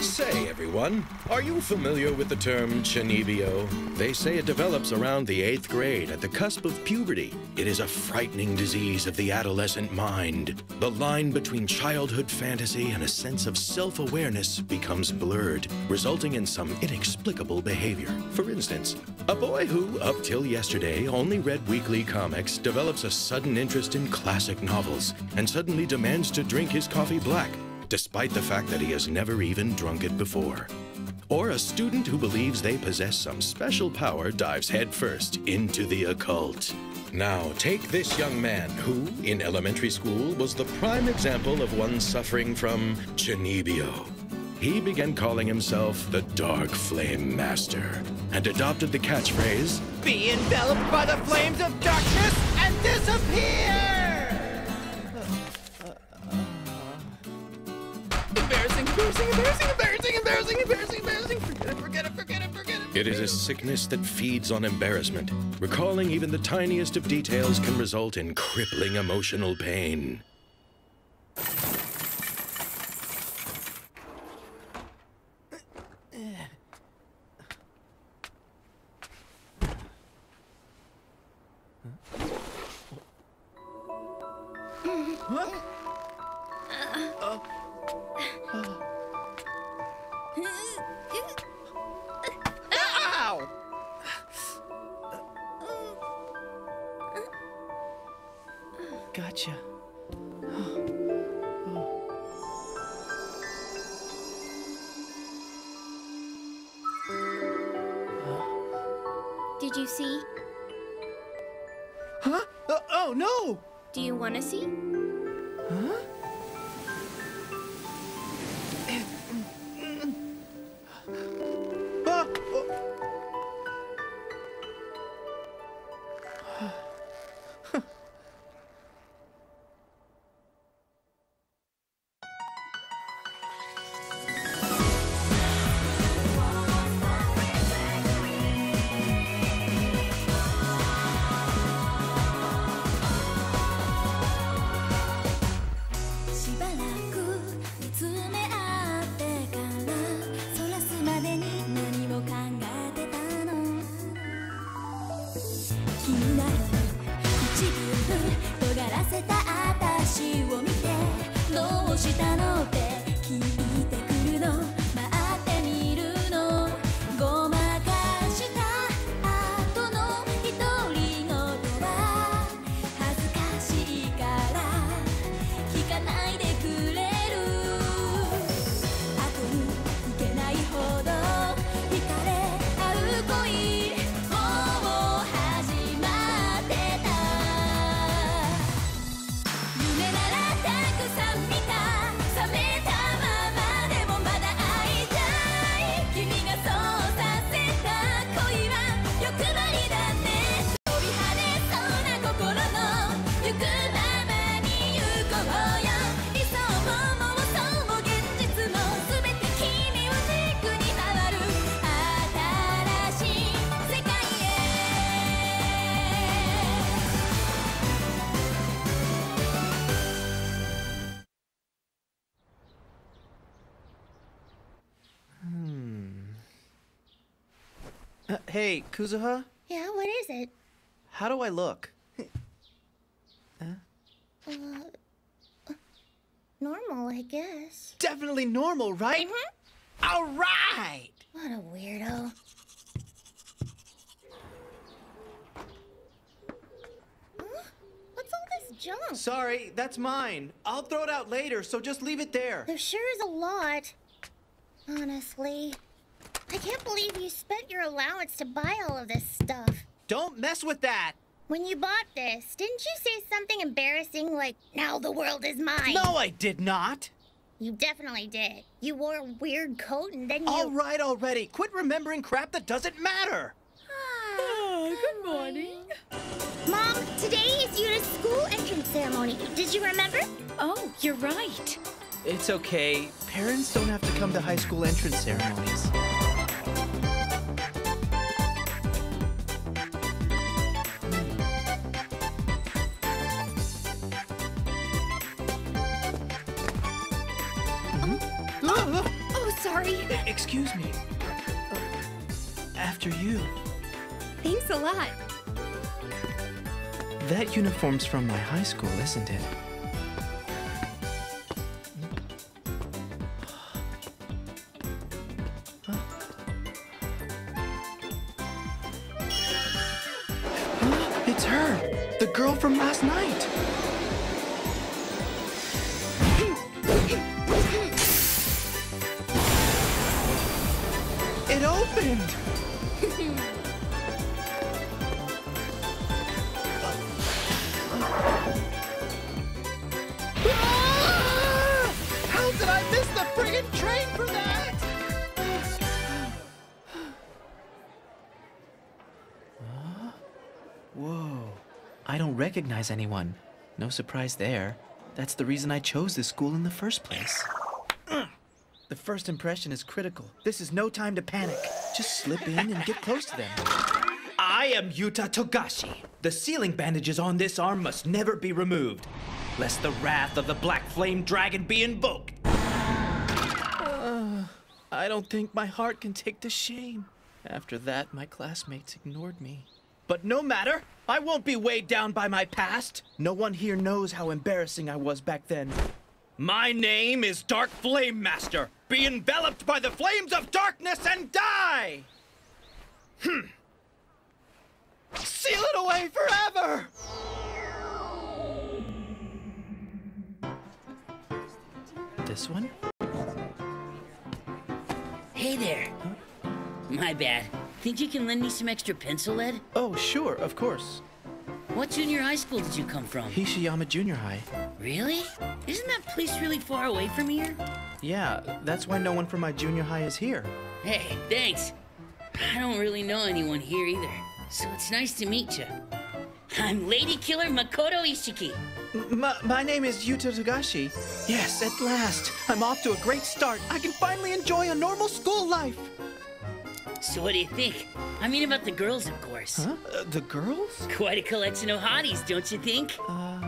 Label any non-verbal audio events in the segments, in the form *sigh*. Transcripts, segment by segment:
Say, everyone, are you familiar with the term chunibyo? They say it develops around the eighth grade at the cusp of puberty. It is a frightening disease of the adolescent mind. The line between childhood fantasy and a sense of self awareness becomes blurred, resulting in some inexplicable behavior. For instance, a boy who, up till yesterday, only read weekly comics develops a sudden interest in classic novels and suddenly demands to drink his coffee black despite the fact that he has never even drunk it before. Or a student who believes they possess some special power dives headfirst into the occult. Now, take this young man who, in elementary school, was the prime example of one suffering from chunibyo. He began calling himself the Dark Flame Master and adopted the catchphrase Be enveloped by the flames of darkness and disappear! Embarrassing, embarrassing, embarrassing, embarrassing, embarrassing, embarrassing, embarrassing. Forget it, forget it, forget it, forget it. It is a sickness that feeds on embarrassment. Recalling even the tiniest of details can result in crippling emotional pain. Ow! Gotcha. Did you see? Huh? Uh, oh, no! Do you want to see? Uh, hey, Kuzuha, Yeah, what is it? how do I look? *laughs* Uh Normal, I guess. Definitely normal, right? All right! What a weirdo. Huh? What's all this junk? Sorry, that's mine. I'll throw it out later, so just leave it there. There sure is a lot. Honestly. I can't believe you spent your allowance to buy all of this stuff. Don't mess with that! When you bought this, didn't you say something embarrassing like, now the world is mine? No, I did not! You definitely did. You wore a weird coat and then you. All right already. Quit remembering crap that doesn't matter. Ah, ah, good morning. Mom, today is Yuna's school entrance ceremony. Did you remember? Oh, you're right. It's okay. Parents don't have to come to high school entrance ceremonies. Excuse me. After you. Thanks a lot. That uniform's from my high school, isn't it? Recognize anyone. No surprise there. That's the reason I chose this school in the first place. *clears throat* The first impression is critical. This is no time to panic. Just slip in and get close to them. I am Yuta Togashi. The sealing bandages on this arm must never be removed, lest the wrath of the Black Flame Dragon be invoked. Uh, I don't think my heart can take the shame. After that, my classmates ignored me. But no matter, I won't be weighed down by my past. No one here knows how embarrassing I was back then. My name is Dark Flame Master. Be enveloped by the flames of darkness and die! Hmm. Seal it away forever! This one? Hey there. My bad. Think you can lend me some extra pencil lead? Oh, sure, of course. What junior high school did you come from? Hishiyama Junior High. Really? Isn't that place really far away from here? Yeah, that's why no one from my junior high is here. Hey, thanks. I don't really know anyone here either, so it's nice to meet you. I'm Lady Killer Makoto Ishiki. My, my name is Yuta Togashi. Yes, at last. I'm off to a great start. I can finally enjoy a normal school life. So what do you think? I mean about the girls, of course. Huh? Uh, the girls? Quite a collection of hotties, don't you think? Uh,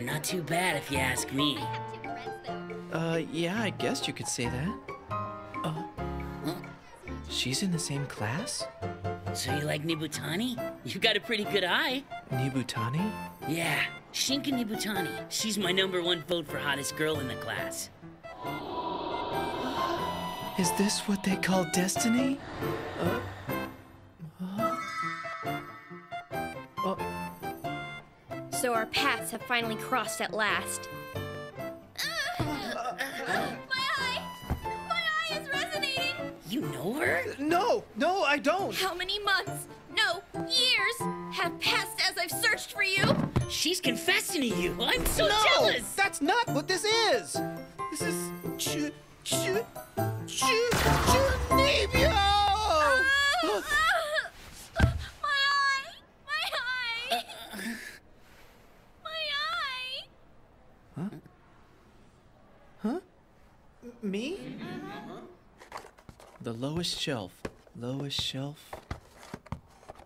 Not too bad if you ask me. uh, yeah, I guess you could say that. Uh, Huh? she's in the same class? So you like Nibutani? You got a pretty good eye. Nibutani? Yeah, Shinka Nibutani. She's my number one vote for hottest girl in the class. Is this what they call destiny? So our paths have finally crossed at last. My eye! My eye is resonating! You know her? No, no, I don't. How many months? No, years have passed as I've searched for you. She's confessing to you. I'm so no, jealous. that's not what this is. This is The lowest shelf. Lowest shelf.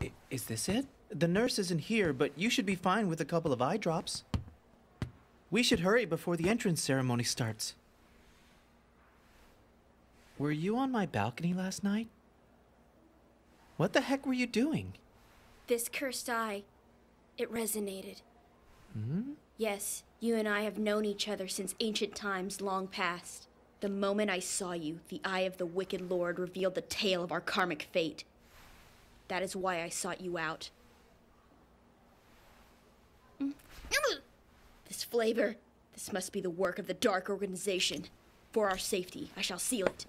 I- is this it? The nurse isn't here, but you should be fine with a couple of eye drops. We should hurry before the entrance ceremony starts. Were you on my balcony last night? What the heck were you doing? This cursed eye, it resonated. Hmm. Yes, you and I have known each other since ancient times long past. The moment I saw you, the eye of the wicked lord revealed the tale of our karmic fate. That is why I sought you out. Mm. This flavor, this must be the work of the Dark Organization. For our safety, I shall seal it.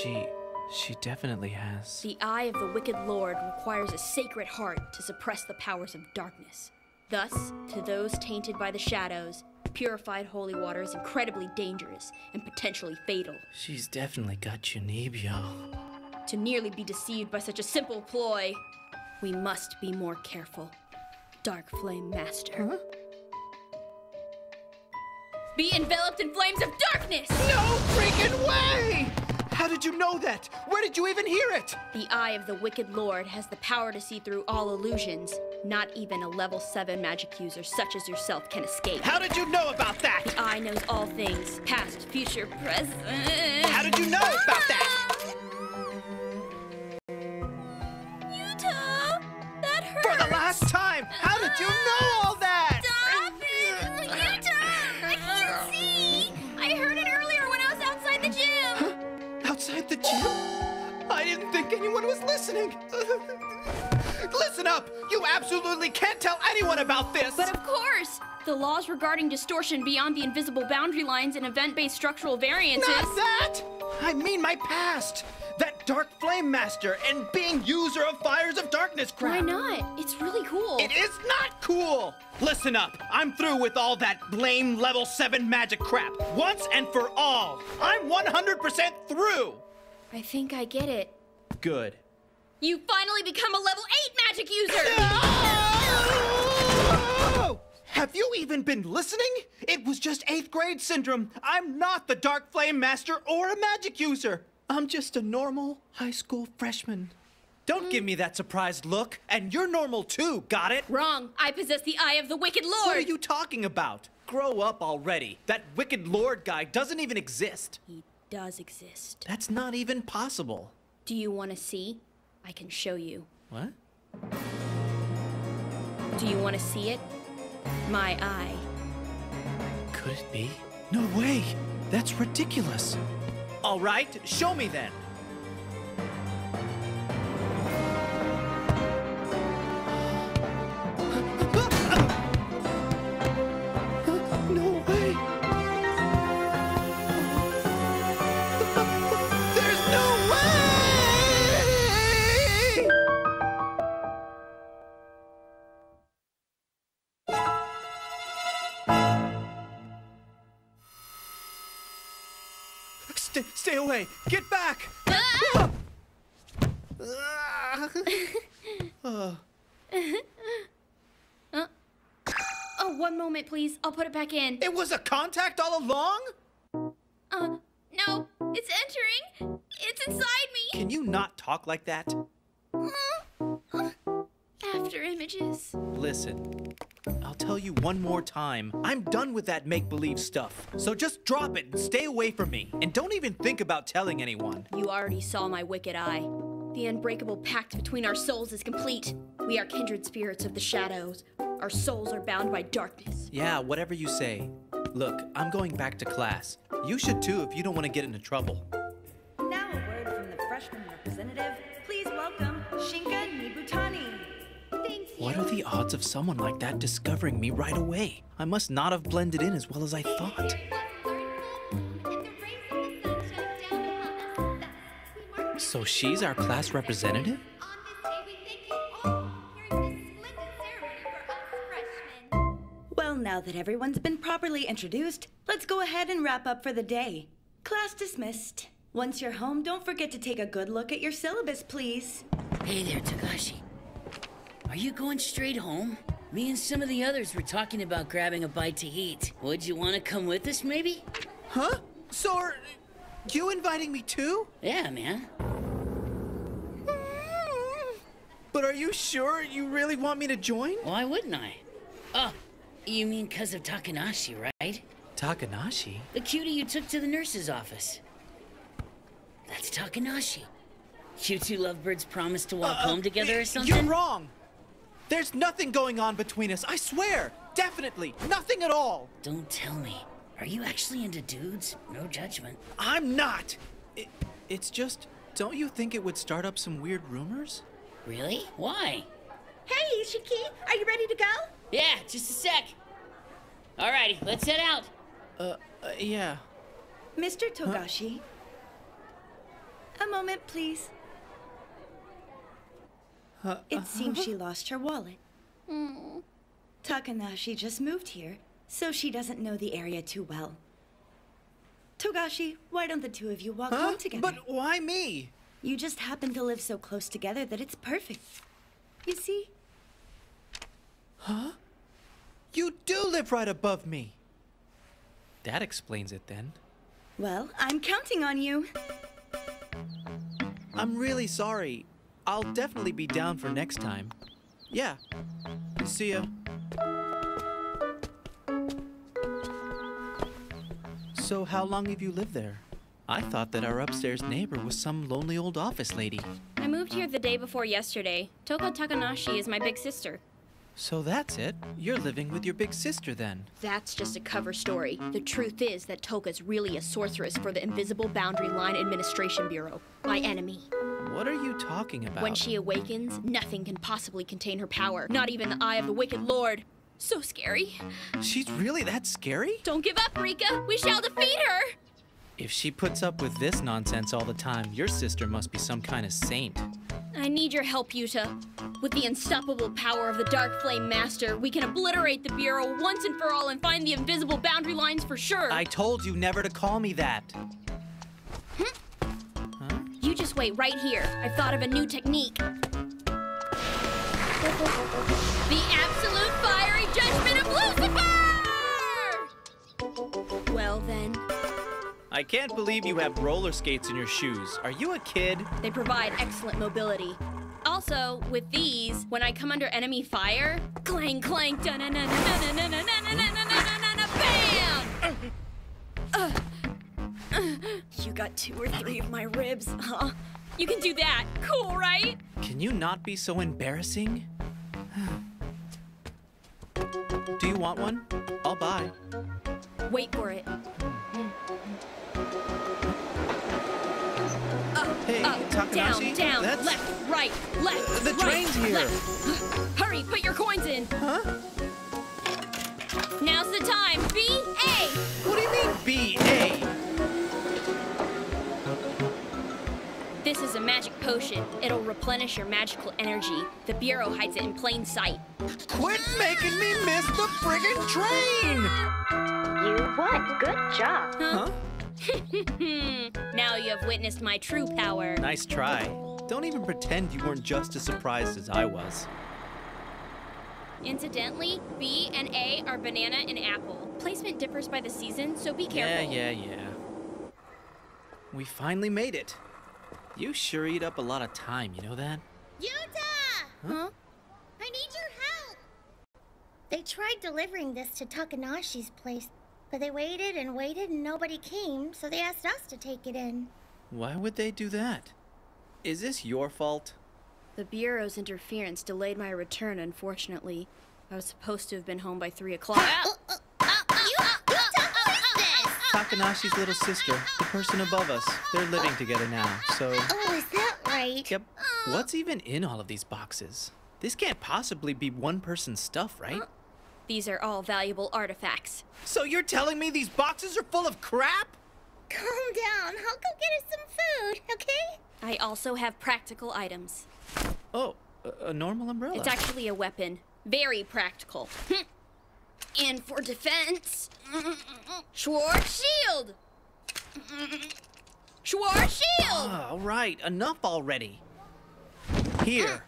She. she definitely has. The eye of the wicked lord requires a sacred heart to suppress the powers of darkness. Thus, to those tainted by the shadows, purified holy water is incredibly dangerous and potentially fatal. She's definitely got chunibyo. To nearly be deceived by such a simple ploy, we must be more careful. Dark Flame Master. Be enveloped in flames of darkness! No freaking way! How did you know know that? Where did you even hear it? The eye of the Wicked Lord has the power to see through all illusions. Not even a level 7 magic user such as yourself can escape. How did you know about that? The eye knows all things past, future, present. How did you know about that? Yuta! That hurt! For the last time! How did you know all that? Stop it! Yuta! I can't see! I heard it earlier when I was outside the gym! Outside the gym? I didn't think anyone was listening. Up! You absolutely can't tell anyone about this! But of course! The laws regarding distortion beyond the invisible boundary lines and event-based structural variances. Not that! I mean my past! That Dark Flame Master and being user of Fires of Darkness crap! Why not? It's really cool. It is not cool! Listen up! I'm through with all that blame level 7 magic crap. Once and for all! I'm 100% through! I think I get it. Good. You finally become a level 8 magic user! *laughs* No! Have you even been listening? It was just 8th grade syndrome. I'm not the Dark Flame Master or a magic user. I'm just a normal high school freshman. Don't give me that surprised look. And you're normal too, got it? Wrong. I possess the eye of the Wicked Lord. What are you talking about? Grow up already. That Wicked Lord guy doesn't even exist. He does exist. That's not even possible. Do you want to see? I can show you. What? Do you want to see it? My eye. Could it be? No way! That's ridiculous. All right, show me then. Stay, stay away! Get back! Ah! *laughs* Oh, one moment, please. I'll put it back in. It was a contact all along? Uh, no, it's entering. It's inside me. Can you not talk like that? After images. Listen, I'll tell you one more time. I'm done with that make believe stuff. So just drop it and stay away from me. And don't even think about telling anyone. You already saw my wicked eye. The unbreakable pact between our souls is complete. We are kindred spirits of the shadows. Our souls are bound by darkness. Yeah, whatever you say. Look, I'm going back to class. You should too if you don't want to get into trouble. The odds of someone like that discovering me right away? I must not have blended in as well as I thought. So she's our class representative? Well, now that everyone's been properly introduced, let's go ahead and wrap up for the day. Class dismissed. Once you're home, don't forget to take a good look at your syllabus, please. Hey there, Togashi. Are you going straight home? Me and some of the others were talking about grabbing a bite to eat. Would you want to come with us, maybe? Huh? So are you inviting me too? Yeah, man. But are you sure you really want me to join? Why wouldn't I? Oh, you mean because of Takanashi, right? Takanashi? The cutie you took to the nurse's office. That's Takanashi. You two lovebirds promised to walk home together or something? Uh, You're wrong. There's nothing going on between us. I swear. Definitely. Nothing at all. Don't tell me. Are you actually into dudes? No judgment. I'm not. It, it's just, don't you think it would start up some weird rumors? Really? Why? Hey, Ishiki, are you ready to go? Yeah, just a sec. Alrighty, let's head out. Uh, uh yeah. Mr. Togashi. A moment, please. Uh, it uh-huh. seems she lost her wallet. Mm. Takanashi just moved here, so she doesn't know the area too well. Togashi, why don't the two of you walk Huh? home together? But why me? You just happen to live so close together that it's perfect. You see? Huh? You do live right above me. That explains it then. Well, I'm counting on you. I'm really sorry. I'll definitely be down for next time. Yeah. See ya. So, how long have you lived there? I thought that our upstairs neighbor was some lonely old office lady. I moved here the day before yesterday. Toka Takanashi is my big sister. So that's it. You're living with your big sister then. That's just a cover story. The truth is that Toka's really a sorceress for the Invisible Boundary Line Administration Bureau, my enemy. What are you talking about? When she awakens, nothing can possibly contain her power, not even the eye of the Wicked Lord. So scary. She's really that scary? Don't give up, Rikka. We shall defeat her. If she puts up with this nonsense all the time, your sister must be some kind of saint. I need your help, Yuta. With the unstoppable power of the Dark Flame Master, we can obliterate the Bureau once and for all and find the invisible boundary lines for sure. I told you never to call me that. You wait right here. I've thought of a new technique. The absolute fiery judgment of Lucifer! Well then, I can't believe you have roller skates in your shoes. Are you a kid? they provide excellent mobility. Also, with these, when I come under enemy fire, clang clang da na na na na na na na na na na na na na bam! Uh, uh, You got two or three of my ribs, huh? You can do that. Cool, right? Can you not be so embarrassing? *sighs* Do you want one? I'll buy. Wait for it. Hey, Up, Takanashi, down, down, that's- left, right, left. Uh, the right, train's here. left. *gasps* Hurry, put your coins in. Huh? Now's the time. B A. What do you mean B-A? This is a magic potion. It'll replenish your magical energy. The bureau hides it in plain sight. Quit making me miss the friggin' train! You won. Good job. Huh? *laughs* now you have witnessed my true power. Nice try. Don't even pretend you weren't just as surprised as I was. Incidentally, B and A are banana and apple. Placement differs by the season, so be careful. Yeah, yeah, yeah. We finally made it. You sure eat up a lot of time, you know that? Yuta! Huh? I need your help! They tried delivering this to Takanashi's place, but they waited and waited and nobody came, so they asked us to take it in. Why would they do that? Is this your fault? The bureau's interference delayed my return, unfortunately. I was supposed to have been home by 3 o'clock. Uh, uh, uh, Takanashi's little sister, the person above us. They're living together now, so. Oh, is that right? Yep. Oh. What's even in all of these boxes? This can't possibly be one person's stuff, right? These are all valuable artifacts. So you're telling me these boxes are full of crap? Calm down. I'll go get us some food, okay? I also have practical items. Oh, a, a normal umbrella. It's actually a weapon. Very practical. Hm. And for defense, *laughs* Schwartz Shield! *laughs* Schwartz Shield! Ah, all right, enough already. Here.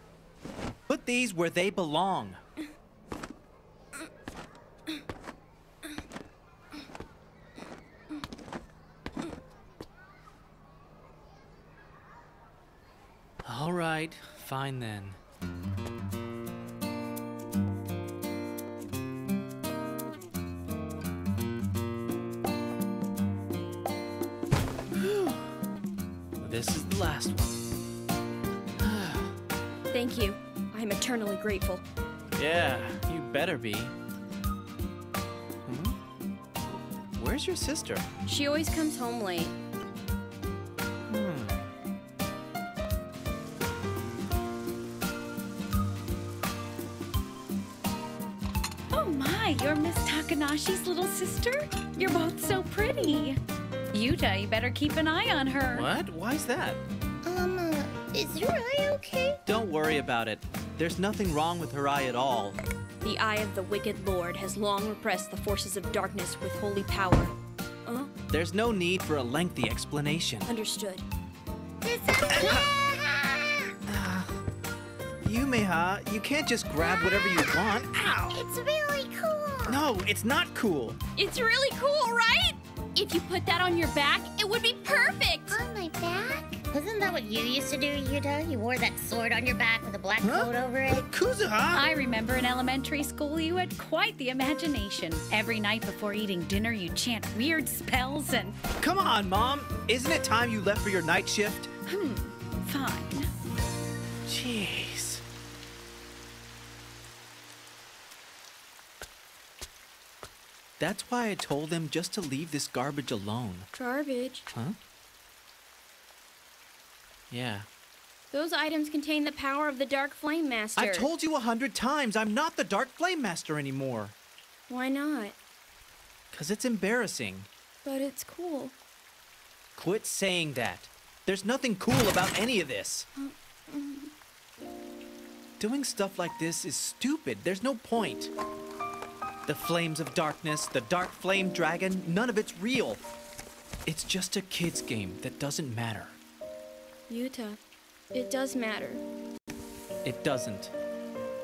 Put these where they belong. All right, fine then. Eternally grateful. Yeah, you better be. Hmm? Where's your sister? She always comes home late. Hmm. Oh my, you're Miss Takanashi's little sister? You're both so pretty. Yuta, you better keep an eye on her. What? Why's that? Um, uh, is your eye okay? Don't worry about it. There's nothing wrong with her eye at all. The eye of the wicked lord has long repressed the forces of darkness with holy power. Uh, There's no need for a lengthy explanation. understood. *sighs* This is Yumeha, you can't just grab whatever you want. Ow! It's really cool. No, it's not cool. It's really cool, right? If you put that on your back, it would be perfect. On my back? Wasn't that what you used to do, Yuta? You wore that sword on your back with a black coat over it? Kuzuha! I remember in elementary school you had quite the imagination. Every night before eating dinner, you'd chant weird spells and. Come on, Mom. Isn't it time you left for your night shift? Hmm, fine. Jeez. That's why I told them just to leave this garbage alone. Garbage. Huh? Yeah. Those items contain the power of the Dark Flame Master. I've told you a hundred times I'm not the Dark Flame Master anymore. Why not? Because it's embarrassing. But it's cool. Quit saying that. There's nothing cool about any of this. Doing stuff like this is stupid. There's no point. The flames of darkness, the dark flame dragon, none of it's real. It's just a kid's game that doesn't matter. Yuta, it does matter. It doesn't.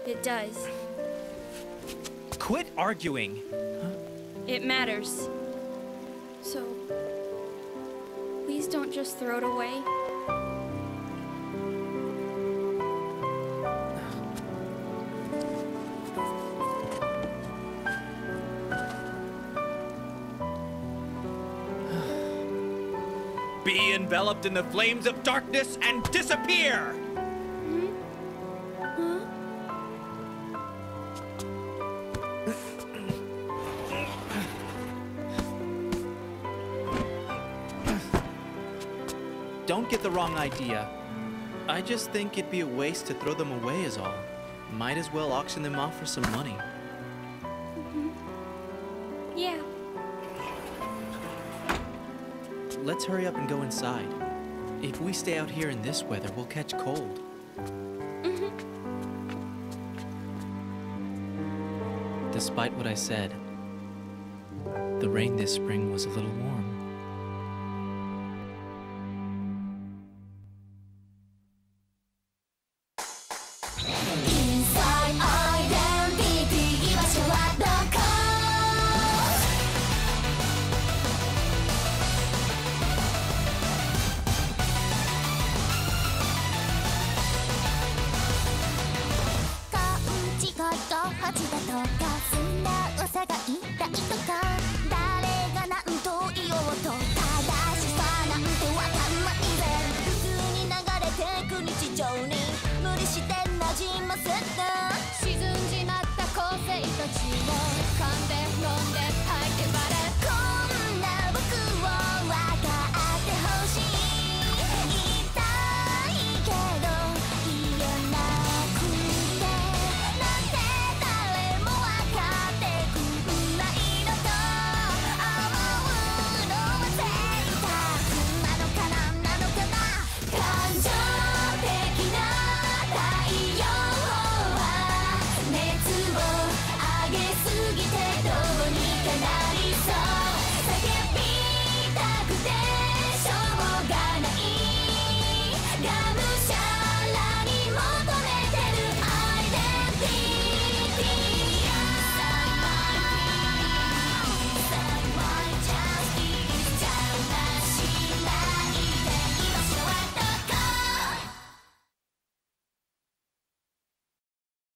It does. Quit arguing. It matters. So, please don't just throw it away. Enveloped in the flames of darkness and disappear! Don't get the wrong idea. I just think it'd be a waste to throw them away, is all. Might as well auction them off for some money. Let's hurry up and go inside. If we stay out here in this weather, we'll catch cold. Mm-hmm. Despite what I said, the rain this spring was a little warm.